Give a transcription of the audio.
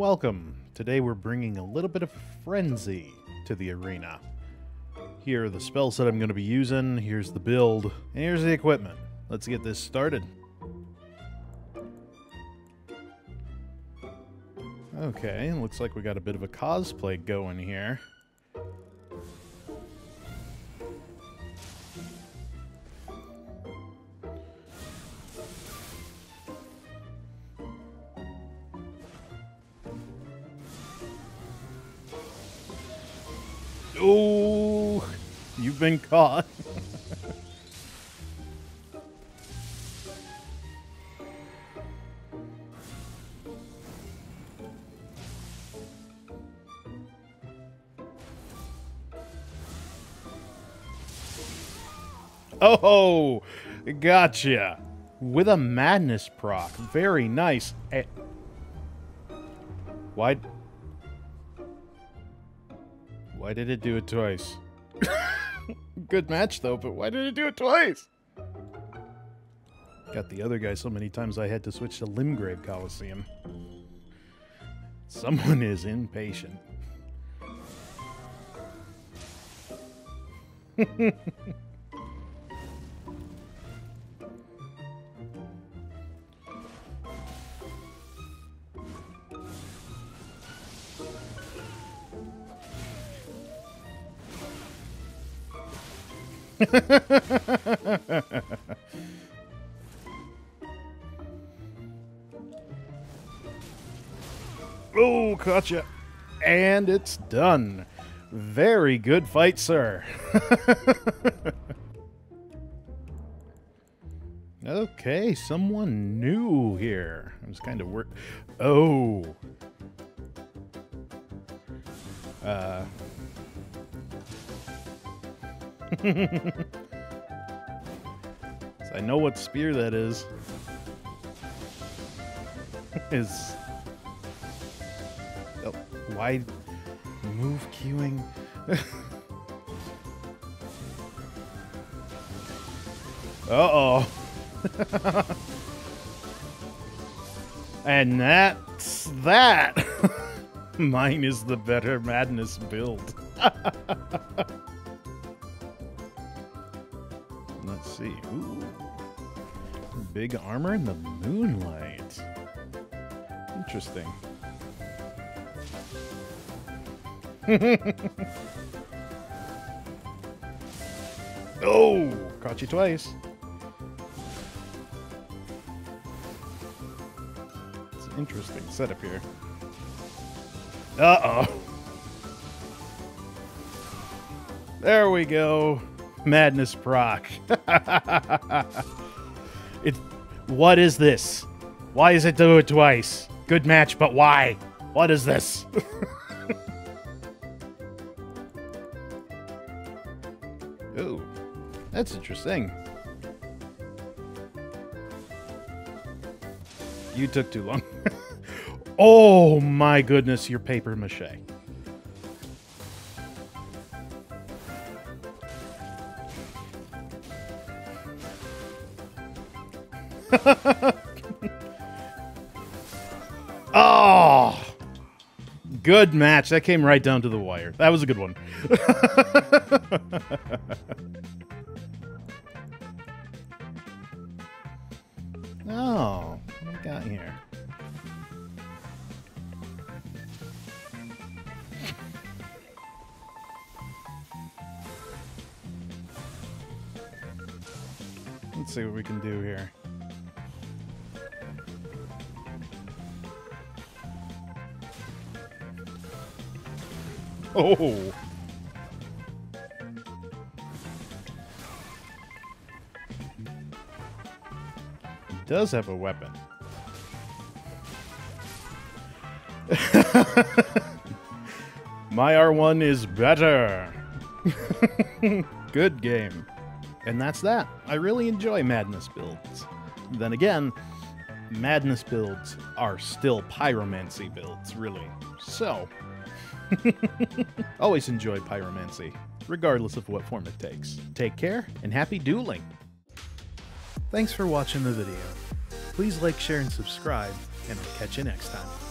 welcome. Today we're bringing a little bit of frenzy to the arena. Here are the spells that I'm going to be using, here's the build, and here's the equipment. Let's get this started. Okay, looks like we got a bit of a cosplay going here. Oh, you've been caught. oh, gotcha. With a madness proc. Very nice. Eh. Why? Why did it do it twice? Good match, though, but why did it do it twice? Got the other guy so many times I had to switch to Limgrave Colosseum. Someone is impatient. oh, gotcha. And it's done. Very good fight, sir. okay, someone new here. I was kind of work. Oh. Uh. I know what spear that is. is oh, wide move queuing. Uh oh. and that's that. Mine is the better madness build. Let's see. Ooh. Big armor in the moonlight. Interesting. oh, caught you twice. It's an interesting setup here. Uh-oh. There we go. Madness proc. it. What is this? Why is it do it twice? Good match, but why? What is this? Ooh, that's interesting. You took too long. oh my goodness, your paper mache. oh! Good match. That came right down to the wire. That was a good one. oh, what we got here? Let's see what we can do here. Oh. He does have a weapon. My R1 is better. Good game. And that's that. I really enjoy Madness builds. Then again, Madness builds are still Pyromancy builds, really. So, Always enjoy pyromancy, regardless of what form it takes. Take care, and happy dueling! Thanks for watching the video. Please like, share, and subscribe, and I'll catch you next time.